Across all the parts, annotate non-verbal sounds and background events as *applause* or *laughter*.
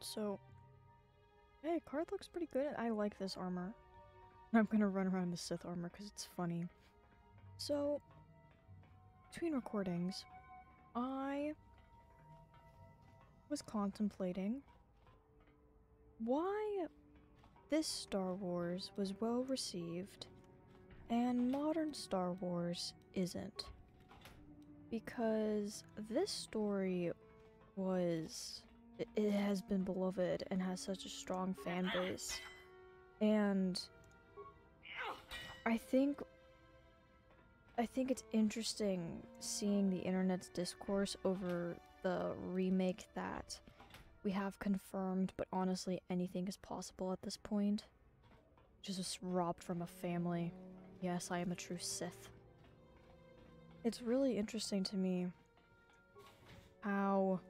So, hey, card looks pretty good. I like this armor. I'm gonna run around in the Sith armor because it's funny. So, between recordings, I was contemplating why this Star Wars was well received and modern Star Wars isn't. Because this story was. It, has been beloved and has such a strong fan base. And I think I think it's interesting seeing the internet's discourse over the remake that we have confirmed, but honestly, anything is possible at this point. Just robbed from a family. Yes, I am a true Sith. It's really interesting to me how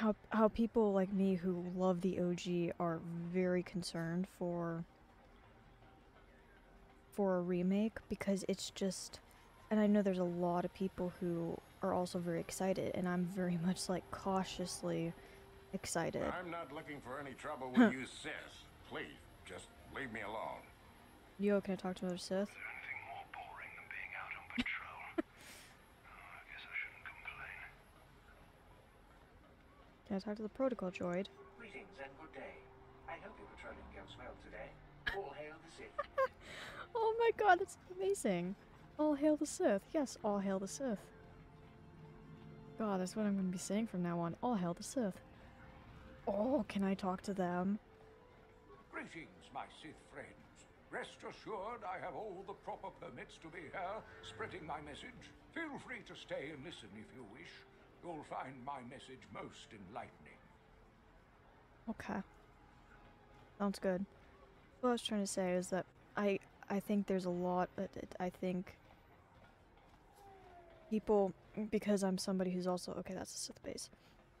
how how people like me who love the OG are very concerned for for a remake because it's just and I know there's a lot of people who are also very excited and I'm very *laughs* much like cautiously excited. I'm not looking for any trouble *laughs* with you, sis. Please, just leave me alone. Yo, can I talk to another Sith? Anything more boring than being out on patrol? oh, I guess I shouldn't complain. Can I talk to the protocol droid? Greetings and good day. I hope your patrolling goes well today. All hail the Sith. *laughs* Oh my god, that's amazing. All hail the Sith. Yes, all hail the Sith. God, that's what I'm going to be saying from now on. All hail the Sith. Oh, can I talk to them? Greetings, my Sith friends. Rest assured I have all the proper permits to be here, spreading my message. Feel free to stay and listen if you wish. You'll find my message most enlightening. Okay. Sounds good. What I was trying to say is that I I think there's a lot. That it- I think people because I'm somebody who's also okay. That's a Sith base.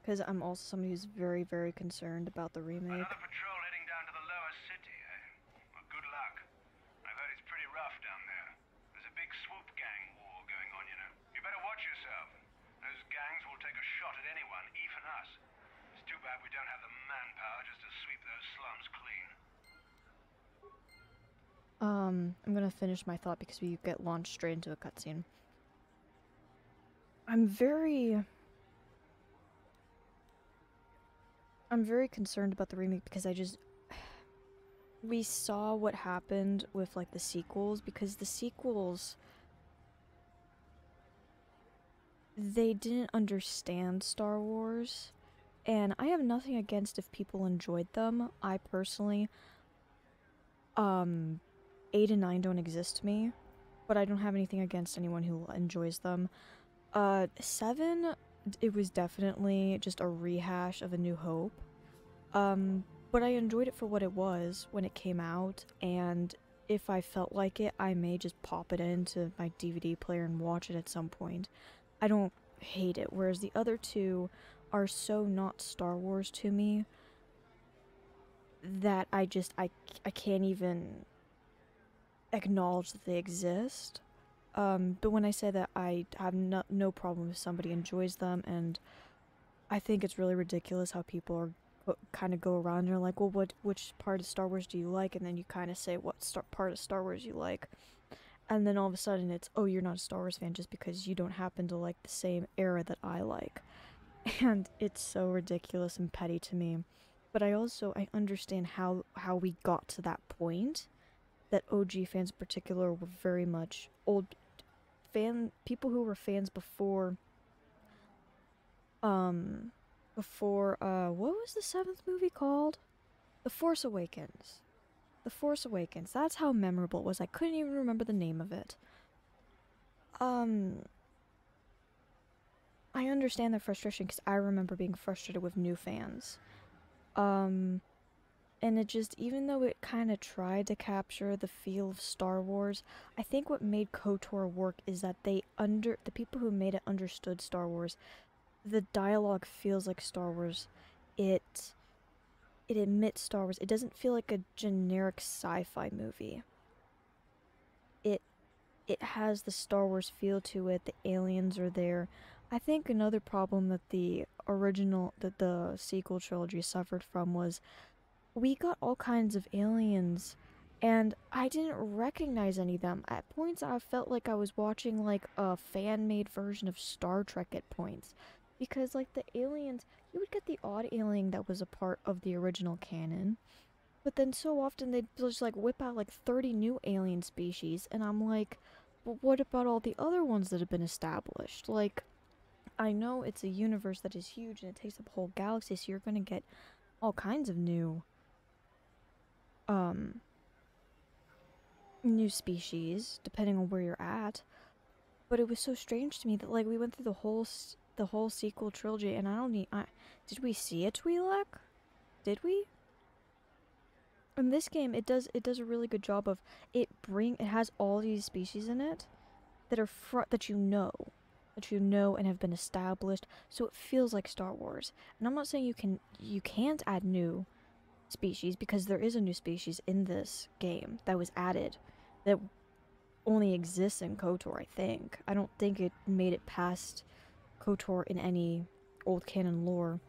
Because I'm also somebody who's very very concerned about the remake. Another patrol heading down to the lower city, eh? Well, good luck. I've heard it's pretty rough down there. There's a big swoop gang war going on, you know. You better watch yourself. Those gangs will take a shot at anyone, even us. It's too bad we don't have the manpower just to sweep those slums clean. Um, I'm gonna finish my thought because we get launched straight into a cutscene. I'm very. I'm very concerned about the remake because I just. *sighs* We saw what happened with, like, the sequels, because the sequels. They didn't understand Star Wars. And I have nothing against if people enjoyed them. I personally. Um, 8 and 9 don't exist to me, but I don't have anything against anyone who enjoys them. Uh 7 it was definitely just a rehash of A New Hope. Um but I enjoyed it for what it was when it came out and if I felt like it, I may just pop it into my DVD player and watch it at some point. I don't hate it whereas the other two are so not Star Wars to me that I just I I can't even acknowledge that they exist. Um, but when I say that, I have no, no problem if somebody enjoys them, and I think it's really ridiculous how people are kind of go around and are like, well, what which part of Star Wars do you like? And then you kind of say what star- part of Star Wars you like, and then all of a sudden it's, oh, you're not a Star Wars fan just because you don't happen to like the same era that I like, *laughs* and it's so ridiculous and petty to me. But I also I understand how how we got to that point that OG fans in particular were very much old fan people who were fans before um before uh what was the seventh movie called? The Force Awakens. The Force Awakens. That's how memorable it was. I couldn't even remember the name of it. Um I understand their frustration because I remember being frustrated with new fans. Um and it just even though it kind of tried to capture the feel of Star Wars, I think what made KOTOR work is that they under the people who made it understood Star Wars. The dialogue feels like Star Wars. It it admits Star Wars. It doesn't feel like a generic sci-fi movie. It it has the Star Wars feel to it. The aliens are there. I think another problem that the original that the sequel trilogy suffered from was we got all kinds of aliens and I didn't recognize any of them. At points I felt like I was watching like a fan-made version of Star Trek at points because like the aliens, you would get the odd alien that was a part of the original canon. But then so often they'd just like whip out like 30 new alien species and I'm like, but what about all the other ones that have been established? Like I know it's a universe that is huge and it takes up a whole galaxy, so you're gonna get all kinds of new um new species depending on where you're at. But it was so strange to me that like we went through the whole the whole sequel trilogy and I don't need I did we see a Twi'lek? Did we? In this game it does it does a really good job of it bring it has all these species in it that are fr- that you know that you know and have been established so it feels like Star Wars. And I'm not saying you can you can't add new species because there is a new species in this game that was added that only exists in KOTOR, I think. I don't think it made it past KOTOR in any old canon lore.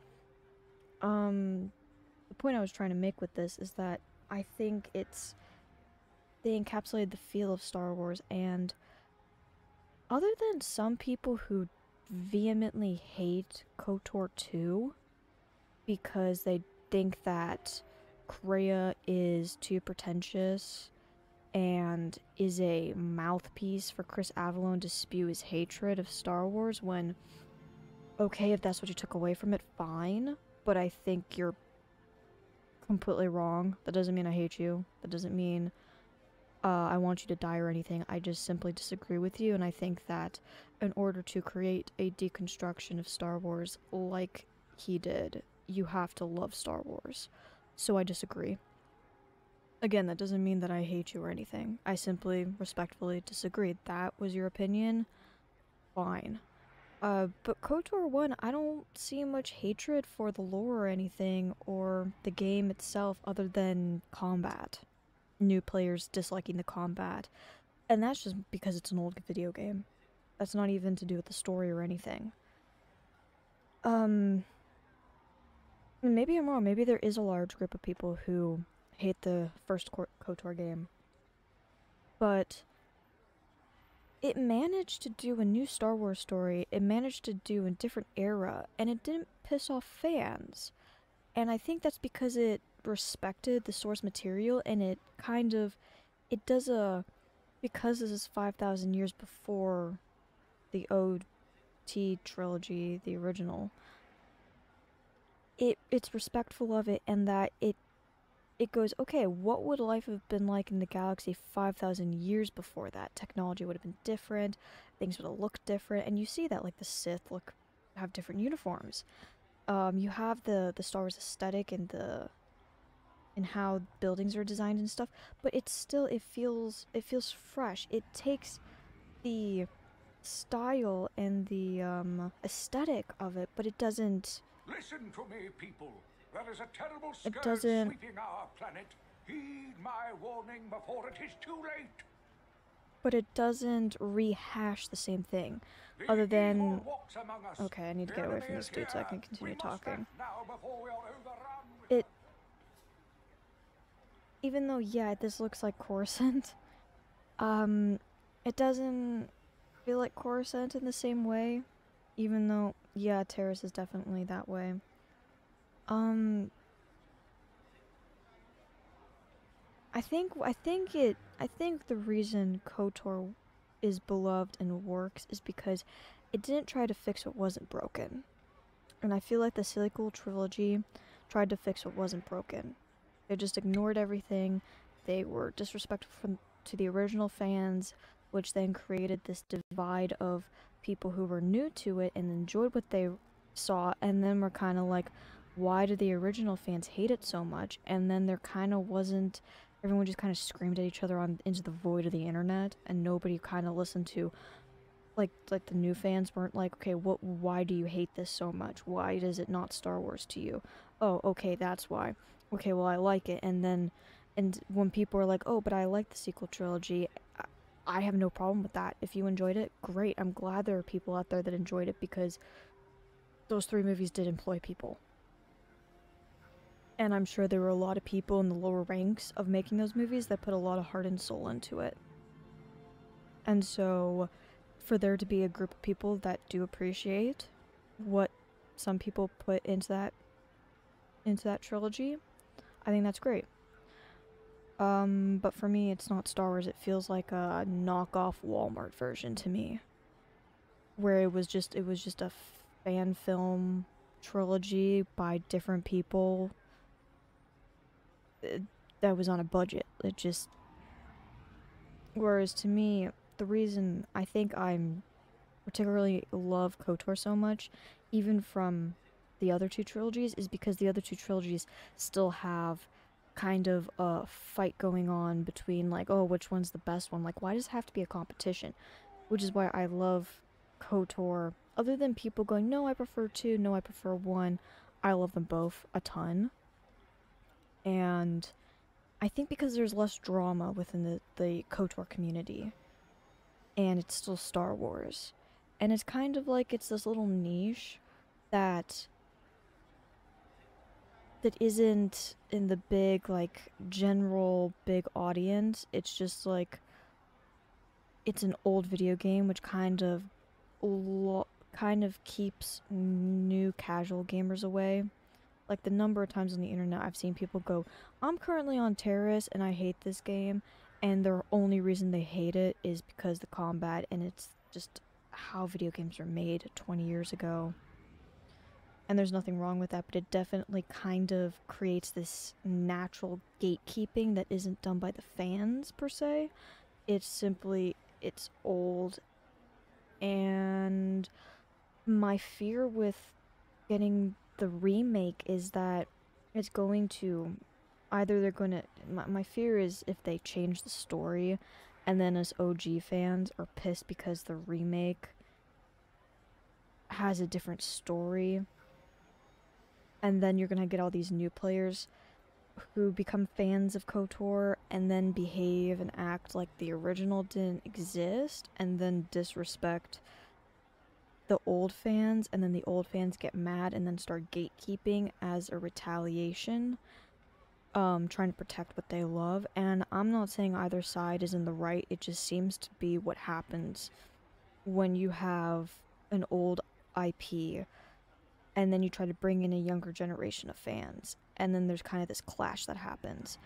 Um the point I was trying to make with this is that I think it's they encapsulated the feel of Star Wars and other than some people who vehemently hate KOTOR 2 because they think that Kreia is too pretentious and is a mouthpiece for Chris Avellone to spew his hatred of Star Wars when okay if that's what you took away from it fine but I think you're completely wrong that doesn't mean I hate you that doesn't mean uh, I want you to die or anything. I just simply disagree with you, and I think that in order to create a deconstruction of Star Wars like he did, you have to love Star Wars. So I disagree. Again, that doesn't mean that I hate you or anything. I simply respectfully disagree. That was your opinion. Fine. Uh, but KOTOR 1, I don't see much hatred for the lore or anything, or the game itself, other than combat new players disliking the combat. And that's just because it's an old video game. That's not even to do with the story or anything. Um Mm, maybe I'm wrong. Maybe there is a large group of people who hate the first Ko- KOTOR game. But it managed to do a new Star Wars story. It managed to do a different era and it didn't piss off fans. And I think that's because it respected the source material and it kind of it does a because this is 5000 years before the OT trilogy the original it it's respectful of it and that it it goes okay what would life have been like in the galaxy 5000 years before that? Technology would have been different things would have looked different and you see that like the Sith look have different uniforms. Um you have the the Star Wars aesthetic and the and how buildings are designed and stuff but it's still it feels it feels fresh. It takes the style and the um aesthetic of it but it doesn't Listen to me, people. There is a terrible It scourge doesn't- sweeping our planet. Heed my warning before it is too late. but it doesn't rehash the same thing The other than walks among us. okay i need to get away from is this dude so i can continue talking now before we are overrun it even though yeah this looks like Coruscant *laughs* um it doesn't feel like Coruscant in the same way even though yeah Taris is definitely that way um I think I think it I think the reason KOTOR is beloved and works is because it didn't try to fix what wasn't broken. And I feel like the sequel trilogy tried to fix what wasn't broken. They just ignored everything. They were disrespectful from, to the original fans, which then created this divide of people who were new to it and enjoyed what they saw, and then were kind of like, why do the original fans hate it so much? And then there kind of wasn't. Everyone just kind of screamed at each other on into the void of the internet, and nobody kind of listened to like like the new fans weren't like okay what why do you hate this so much why is it not star wars to you oh okay that's why okay well i like it and then and when people are like oh but i like the sequel trilogy i, have no problem with that. If you enjoyed it, great. I'm glad there are people out there that enjoyed it because those three movies did employ people. And I'm sure there were a lot of people in the lower ranks of making those movies that put a lot of heart and soul into it. And so, for there to be a group of people that do appreciate what some people put into that into that trilogy, I think that's great. Um, but for me, it's not Star Wars. It feels like a knockoff Walmart version to me, where it was just it was just a fan film trilogy by different people uh, that was on a budget. It just whereas to me, the reason I think I'm particularly love KOTOR so much, even from the other two trilogies, is because the other two trilogies still have kind of a fight going on between like, oh, which one's the best one? Like, why does it have to be a competition? Which is why I love KOTOR. Other than people going, no, I prefer two, no, I prefer one. I love them both a ton. And I think because there's less drama within the, the KOTOR community. And it's still Star Wars. And it's kind of like it's this little niche that that isn't in the big like general big audience. It's just like it's an old video game which kind of lo- kind of keeps new casual gamers away. Like the number of times on the internet I've seen people go, "I'm currently on Taris and I hate this game." And the only reason they hate it is because the combat and it's just how video games were made 20 years ago and there's nothing wrong with that, but it definitely kind of creates this natural gatekeeping that isn't done by the fans per se. It's simply it's old and my fear with getting the remake is that it's going to either they're going to my, my fear is if they change the story and then as OG fans are pissed because the remake has a different story and then you're gonna get all these new players who become fans of KOTOR and then behave and act like the original didn't exist and then disrespect the old fans and then the old fans get mad and then start gatekeeping as a retaliation um trying to protect what they love. And I'm not saying either side is in the right. It just seems to be what happens when you have an old IP and then you try to bring in a younger generation of fans and then there's kind of this clash that happens.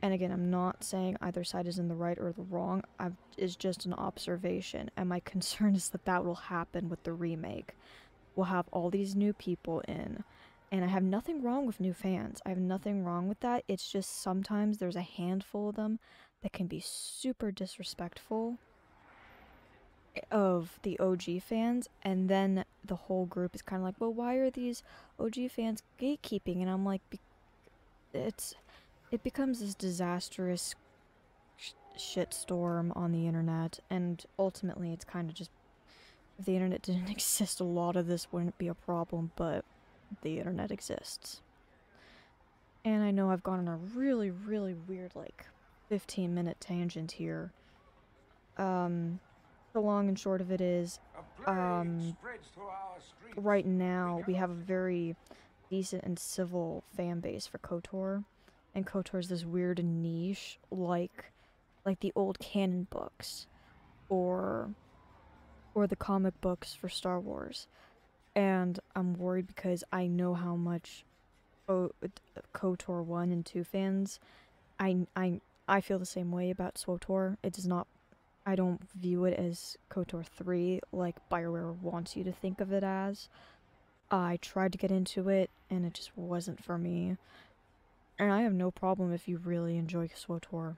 And again i'm not saying either side is in the right or the wrong I've, it's just an observation and my *laughs* concern is that that will happen with the remake. We'll have all these new people in and i have nothing wrong with new fans. I have nothing wrong with that. It's just sometimes there's a handful of them that can be super disrespectful of the OG fans, and then the whole group is kind of like, well, why are these OG fans gatekeeping? And I'm like, it's it becomes this disastrous sh- shitstorm on the internet, and ultimately, it's kind of just if the internet *laughs* didn't exist, a lot of this wouldn't be a problem, but the internet exists. And I know I've gone on a really, really weird, like, 15 minute tangent here. Um, the long and short of it is, um, right now we have a very decent and civil fan base for KOTOR, and KOTOR is this weird niche, like, like the old canon books, or, or the comic books for Star Wars, and I'm worried because I know how much, o- KOTOR one and two fans, I I I feel the same way about SWTOR. It does not I don't view it as KOTOR 3 like BioWare wants you to think of it as. I tried to get into it and it just wasn't for me. And I have no problem if you really enjoy SWTOR.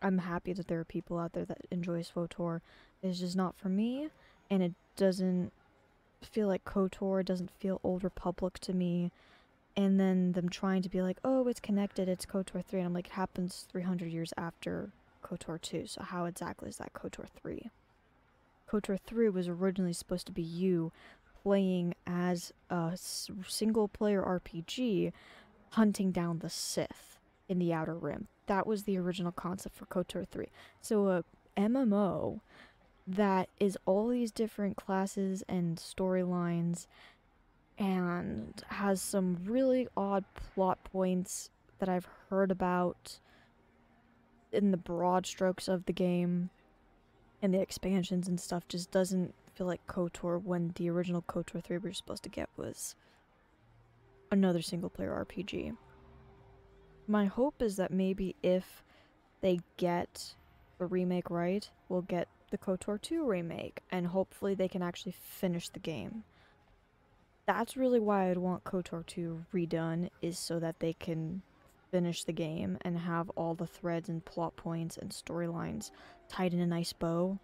I'm happy that there are people out there that enjoy SWTOR. It's just not for me and it doesn't feel like KOTOR, doesn't feel Old Republic to me. And then them trying to be like, oh, it's connected, it's KOTOR 3. And I'm like, it happens 300 years after KOTOR 2, so how exactly is that KOTOR 3? KOTOR 3 was originally supposed to be you playing as a single player RPG hunting down the Sith in the Outer Rim. That was the original concept for KOTOR 3. So a MMO that is all these different classes and storylines and has some really odd plot points that I've heard about in the broad strokes of the game and the expansions and stuff just doesn't feel like KOTOR when the original KOTOR 3 we were supposed to get was another single player RPG. My hope is that maybe if they get the remake right, we'll get the KOTOR 2 remake and hopefully they can actually finish the game. That's really why I'd want KOTOR 2 redone is so that they can finish the game and have all the threads and plot points and storylines tied in a nice bow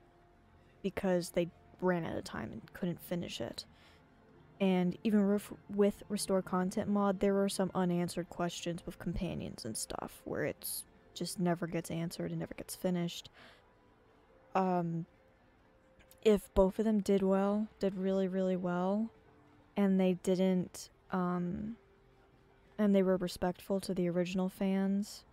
because they ran out of time and couldn't finish it. And even with Restore Content mod, there were some unanswered questions with companions and stuff where it's just never gets answered and never gets finished. Um, if both of them did well, did really, really well, and they didn't, um, and they were respectful to the original fans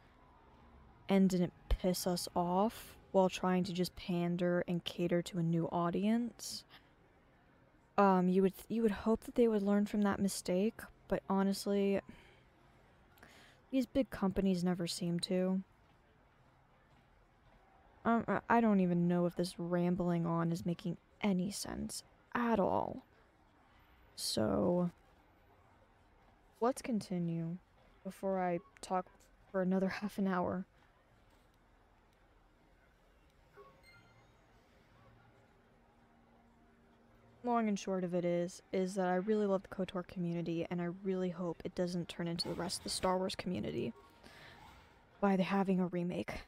and didn't piss us off while trying to just pander and cater to a new audience um you would you would hope that they would learn from that mistake but honestly these big companies never seem to um, I- I don't even know if this rambling on is making any sense at all. So, let's continue before I talk for another *laughs* half an hour. Long and short of it is, is that I really love the KOTOR community, and I really hope it doesn't turn into the rest of the Star Wars community by having a remake.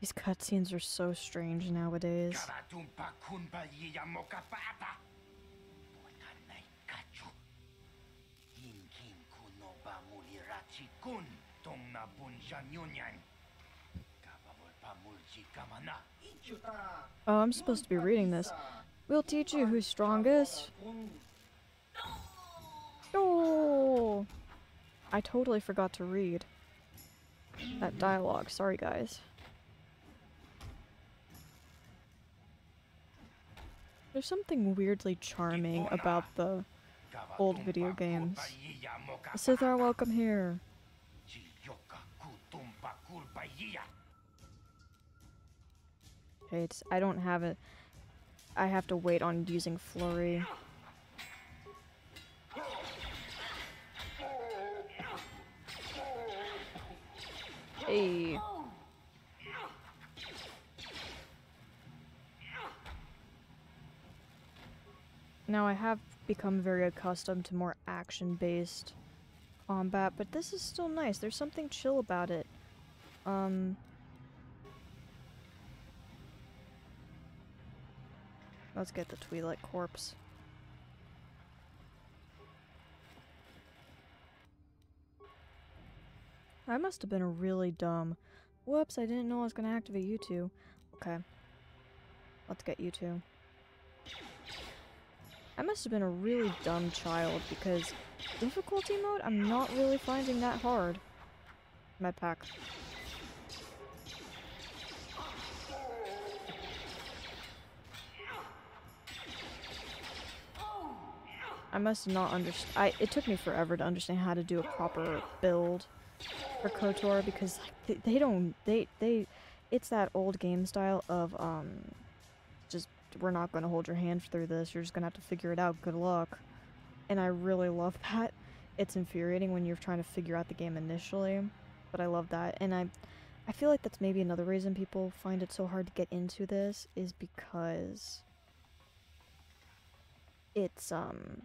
These cutscenes are so strange nowadays. Oh, I'm supposed to be reading this. We'll teach you who's strongest. Oh, I totally forgot to read that dialogue. Sorry, guys. There's something weirdly charming about the old video games. Sithar, welcome here. Okay, it's, I don't have it. I have to wait on using flurry. Hey. Now I have become very accustomed to more action-based combat, but this is still nice. There's something chill about it. Um, Let's get the Twi'lek corpse. I must have been really dumb. Whoops, I didn't know I was gonna activate you two. Okay. Let's get you two. I must have been a really dumb child because difficulty mode, I'm not really finding that hard. Med pack. I must not understand. I it took me forever to understand how to do a proper build for KOTOR because like, they, they don't they they it's that old game style of um we're not going to hold your hand through this. You're just going to have to figure it out. Good luck. And I really love *laughs* that. It's infuriating when you're trying to figure out the game initially, but I love that. And I I feel like that's maybe another reason people find it so hard to get into this is because it's um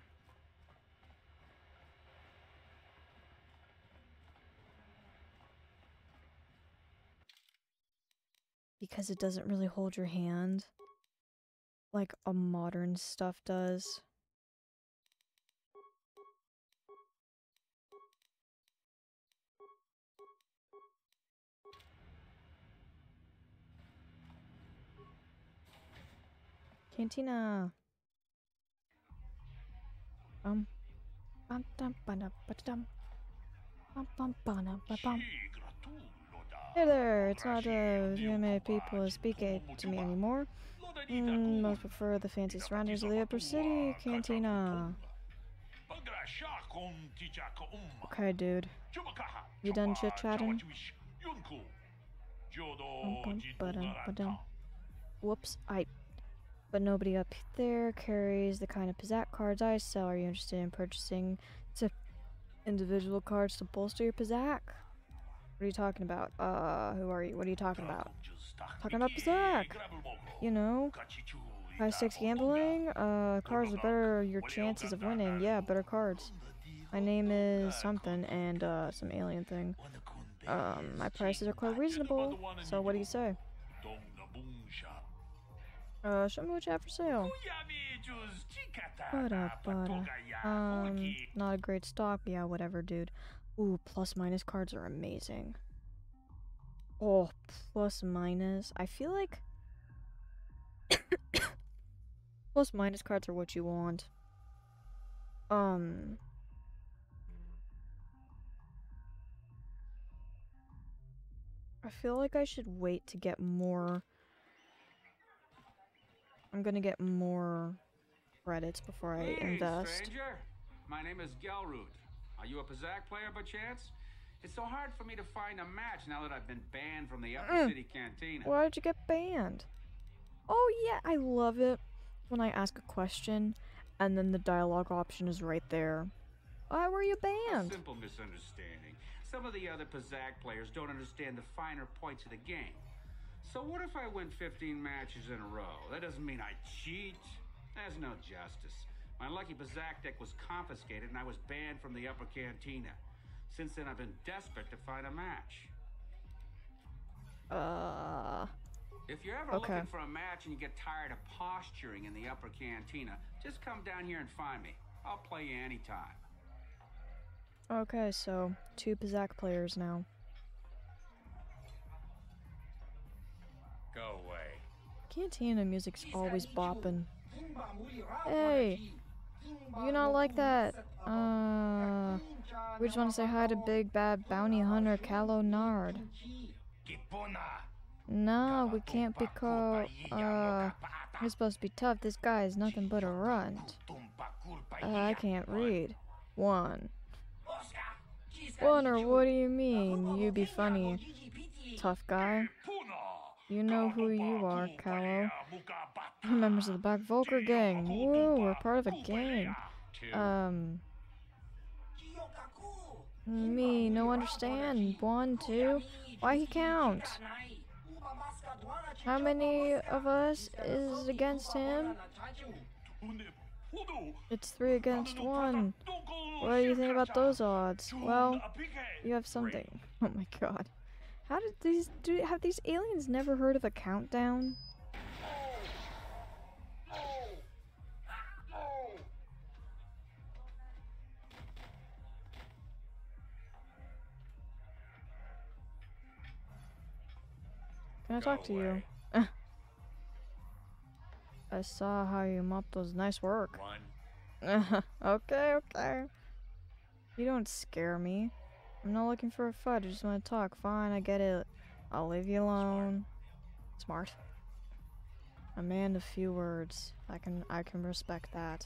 because it doesn't really hold your hand like a modern stuff does. Cantina. Bum. Bum dum ba dum ba dum. Bum bum ba ba bum. Hey there, it's not very many people speak to me anymore. Mm, most prefer the fancy surroundings of the Upper City Cantina. Okay, dude. You done chit-chatting? Bum, ba-dum, ba-dum. Whoops, I. But nobody up there carries the kind of Pazaak cards I sell. Are you interested in purchasing to individual cards to bolster your Pazaak? What are you talking about? Uh, who are you? What are you talking about? Talking about Pazaak. You know, high stakes gambling. Uh, cards are better. Your chances of winning. Yeah, better cards. My name is something and uh some alien thing. Um, my prices are quite reasonable. So what do you say? Uh, show me what you have for sale. Bada, bada. Um, not a great stock. Yeah, whatever, dude. Ooh, plus minus cards are amazing. Oh, plus minus. I feel like plus minus cards are what you want. Um. I feel like I should wait to get more. I'm gonna get more credits before I Hey, invest. stranger. My name is Gelrood. Are you a Pazaak player by chance? It's so hard for me to find a match now that I've been banned from the Upper Mm. City Cantina. Why did you get banned? Oh yeah, I love it when I ask a question and then the dialogue option is right there. Why were you A banned? simple misunderstanding. Some of the other Pazaak players don't understand the finer points of the game. So what if I win 15 matches in a row? That doesn't mean I cheat. There's no justice. My lucky Pazaak deck was confiscated and I was banned from the Upper Cantina. Since then, I've been desperate to find a match. Uh, If you're ever Okay. looking for a match and you get tired of posturing in the upper cantina, just come down here and find me. I'll play you anytime. okay, so two Pazaak players now. Go away. Cantina music's always bopping. Hey, you not like that? Uh, we just want to say hi to Big Bad Bounty Hunter Calo Nord. No, we can't because, uh, we're supposed to be tough. This guy is nothing but a runt. Uh, I can't read. One. One, or what do you mean? You be funny, tough guy. You know who you are, Calo. We're members of the Black Vulkar gang. Whoa, we're part of a gang. Um, me, no understand. One, two. Why he count? How many of us is against him? It's three against one. What do you think about those odds? Well, you have something. *laughs* Oh my god. How did these do have these aliens never heard of a countdown? Can I talk to you? I saw how you mopped those nice work. One. *laughs* okay, okay. You don't scare me. I'm not looking for a fight. I just want to talk. Fine, I get it. I'll leave you alone. Smart. A man of few words. I can I can respect that.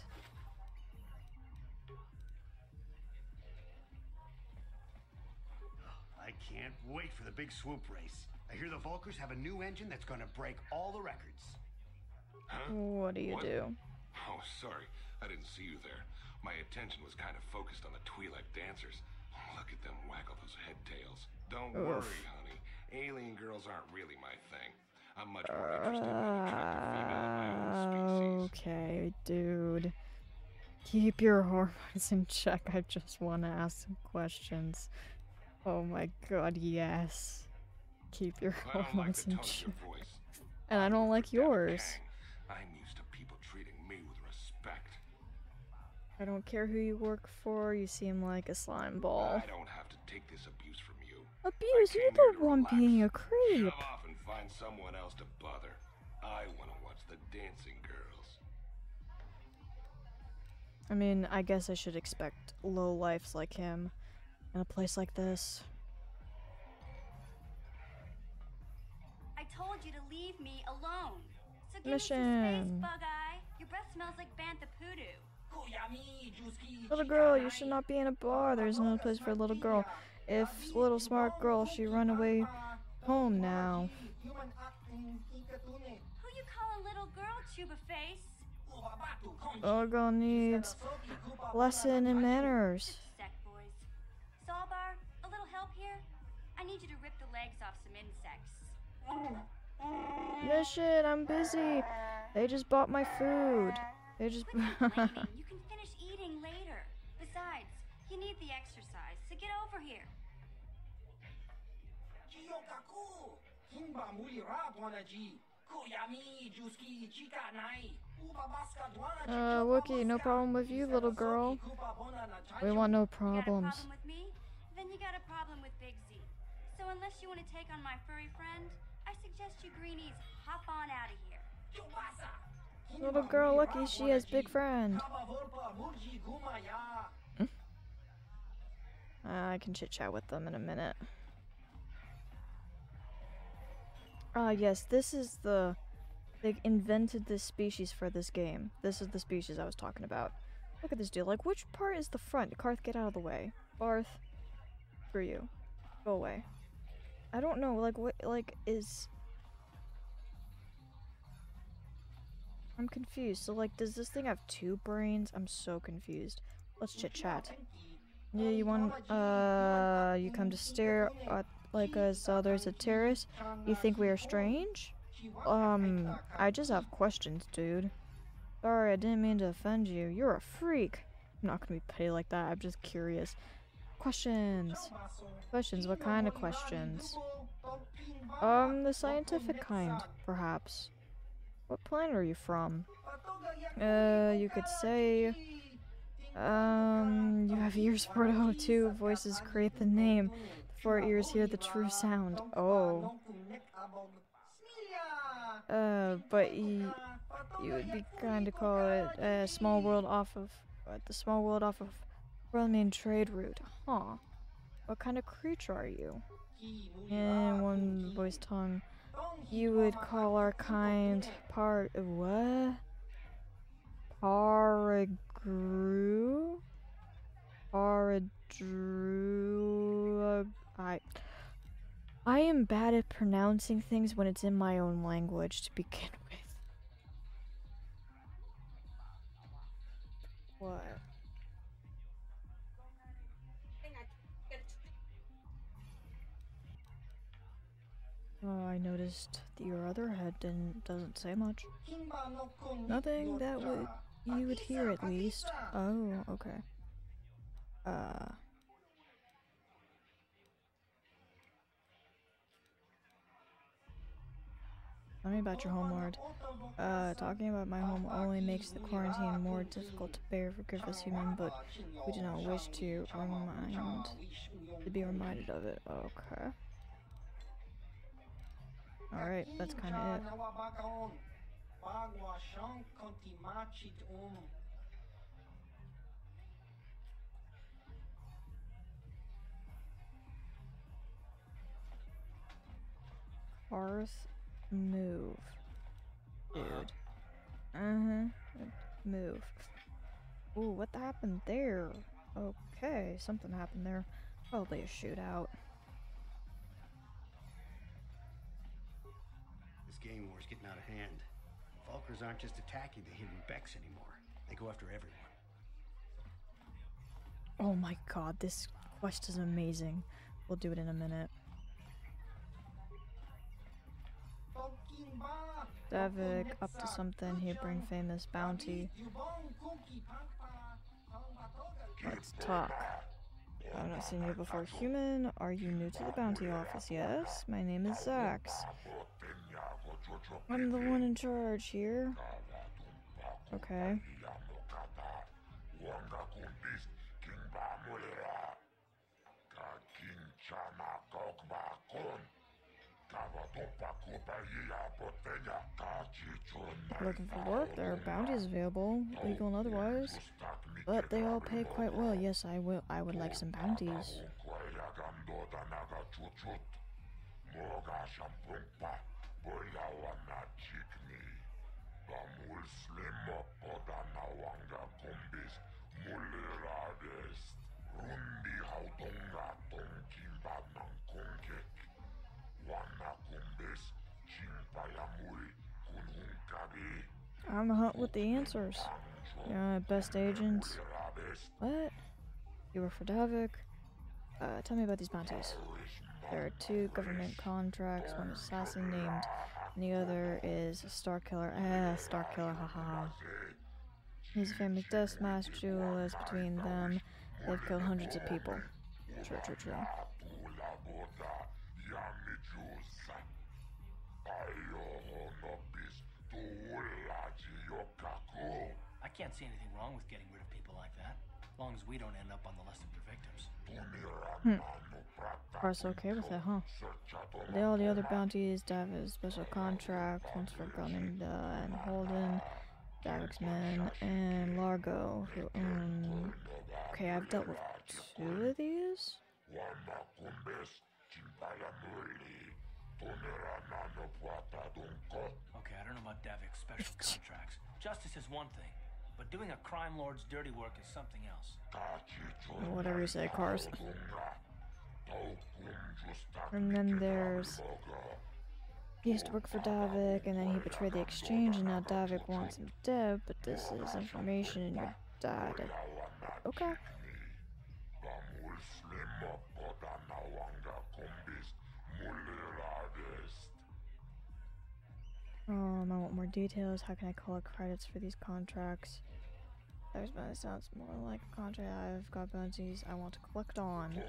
I can't wait for the big swoop race. I hear the Vulkars have a new engine that's gonna break all the records. What do you What? do? Oh, sorry. I didn't see you there. My attention was kind of focused on the Twi'lek dancers. Look at them waggle those head tails. Don't Oof. worry, honey. Alien girls aren't really my thing. I'm much more interested in attractive female of my own species. Okay, dude. Keep your hormones in check. I just want to ask some questions. Oh my god, yes. Keep your don't like hormones in check. And I don't like yours. gang. I'm used to people treating me with respect. I don't care who you work for, you seem like a slime ball. I don't have to take this abuse from you. Abuse, you're the one relax. being a creep. Shove off and find someone else to bother. I want to watch the dancing girls. I mean, I guess I should expect low lifes like him in a place like this. I told you to leave me alone. So give me some Mission. space, Bug Eye. Your breath smells like bantha poodoo. Little girl, you should not be in a bar. There's no place for a little girl. If little smart girl, she run away home now. Who you call a little girl, Chuba Face? Little girl needs lesson in manners. Zaalbar, a little help here? I need you to rip the legs off some insects. No shit, I'm busy. They just bought my food. They just. *laughs* Uh, Wookie, no problem with you, little girl. We want no You got a problems. problem with me? Then you got a problem with Big Z. So unless you want to take on my furry friend, I suggest you greenies hop on out of here. Little girl, Wookie, she has big friend. *laughs* Uh, I can chit chat with them in a minute. Ah, yes, this is the. They invented this species for this game. This is the species I was talking about. Look at this dude. Like, which part is the front? Carth, get out of the way. Barth, for you. Go away. I don't know. Like, what? Like, is. I'm confused. So, like, does this thing have two brains? I'm so confused. Let's chit chat. Yeah, you want, uh, you come to stare at, like us others at Taris? You think we are strange? Um, I just have questions, dude. Sorry, I didn't mean to offend you. You're a freak. I'm not gonna be petty like that. I'm just curious. Questions. Questions. What kind of questions? Um, the scientific kind, perhaps. What planet are you from? Uh, you could say. Um, you have ears for *laughs* it. Oh, two voices create the name. Four ears hear the true sound. Oh. Uh, but you, you would be kind to call it a small world off of what, the small world off of world main trade route. Huh. What kind of creature are you? In one voice tongue, you would call our kind part of what? Paragru? Paradru? I. I am bad at pronouncing things when it's in my own language to begin *laughs* with. What? Oh, I noticed that your other head didn't doesn't say much. Nothing that would you would hear at least. Oh, okay. Uh. Tell me about your home, Lord. Uh, talking about my home only makes the quarantine more difficult to bear for Griffith's human, but we do not wish to remind to be reminded of it. Okay. Alright, that's kinda it. Hearth move. Dude. Uh-huh. Move. Ooh, what happened there? Okay, something happened there. Probably a shootout. This gang war's getting out of hand. Vulkars aren't just attacking the hidden Beks anymore. They go after everyone. Oh my god, this quest is amazing. We'll do it in a minute. Davik up to something, he'll bring famous bounty. Let's talk. I've not seen you before. Human, are you new to the bounty office? Yes, my name is Zax. I'm the one in charge here. Okay. Looking for work, there are bounties available, legal and otherwise. But they all pay quite well. Yes, I will. I would like some bounties. On the hunt with the answers. Yeah, best agents. What? You work for Davik? Uh, tell me about these bounties. There are two government contracts, one is assassin named, and the other is a Starkiller. Ah, Starkiller, haha. He's a famous deathmatch duelist. Between them, they've killed hundreds of people. True, true, true. Can't see anything wrong with getting rid of people like that, as long as we don't end up on the list of their victims. Hmm. Carth's okay with it, huh? The, all the other bounties, Davik's special contract, one's for Gunninda and Holden, Davik's men, and Largo, who own... Okay, I've dealt with two of these? Okay, I don't know about Davik's special *laughs* contracts. Justice is one thing, but doing a crime lord's dirty work is something else. Whatever you say, Carth. And then there's... He used to work for Davik, and then he betrayed the exchange, and now Davik wants him dead, but this is information in your dad. Okay. More details. How can I collect credits for these contracts? That sounds more like a contract I've got bounties I want to collect on.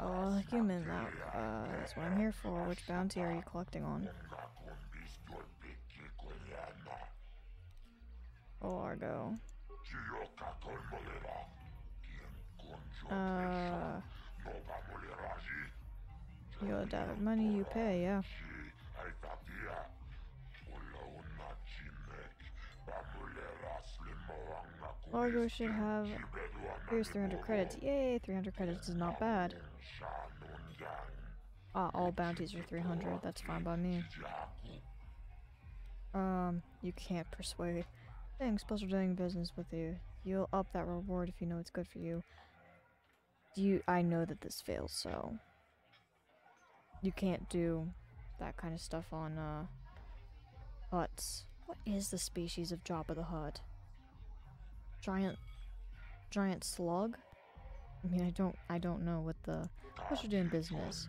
Oh, human, that, uh, that's what I'm here for. Which bounty are you collecting on? Oh, Argo. Uh... You owe Davik money, you pay, yeah. Largo should have. Here's 300 credits. Yay, 300 credits is not bad. Ah, all bounties are 300. That's fine by me. Um, you can't persuade. Thanks, pleasure doing business with you. You'll up that reward if you know it's good for you. You, I know that this fails, so you can't do that kind of stuff on uh Hutts. What is the species of Jabba the Hutt? Giant giant slug? I mean, I don't I don't know what the what you're doing business.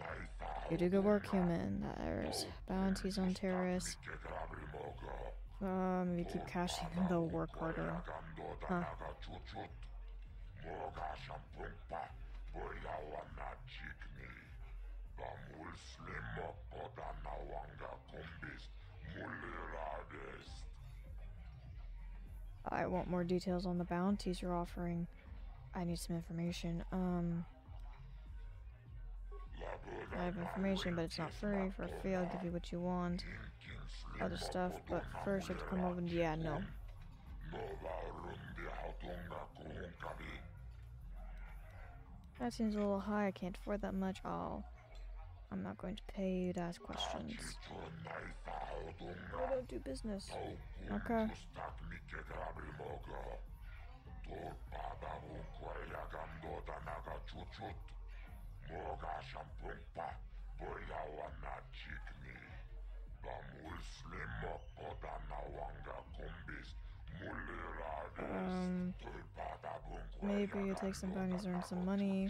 You do good work, human. There's bounties on terrorists. Uh, maybe keep cashing and they'll work harder. Huh. I want more details on the bounties you're offering. I need some information. Um, I have information, but it's not free. For a fee, I'll give you what you want. Other stuff, but first you have to come over and yeah, no. That seems a little high. I can't afford that much. Oh, I'm not going to pay you to ask questions. I don't do business. Okay. Um, maybe you take some bounties, earn some money.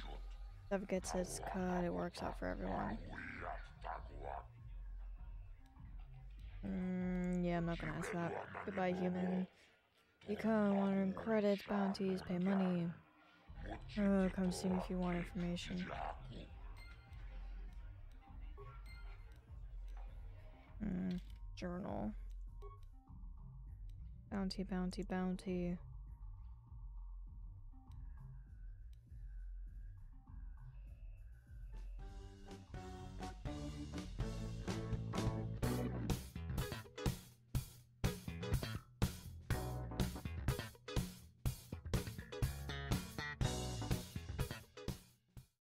Stuff gets its cut, it works out for everyone. Mm, yeah, I'm not gonna ask that. Goodbye, human. You come, want to earn credits, bounties, pay money. Uh, come see me if you want information. Mm, journal. Bounty, bounty, bounty.